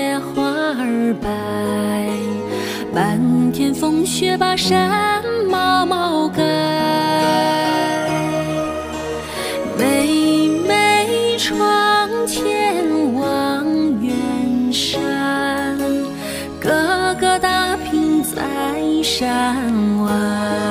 雪花儿白漫天风雪把山毛毛盖妹妹窗前望远山哥哥打拼在山外。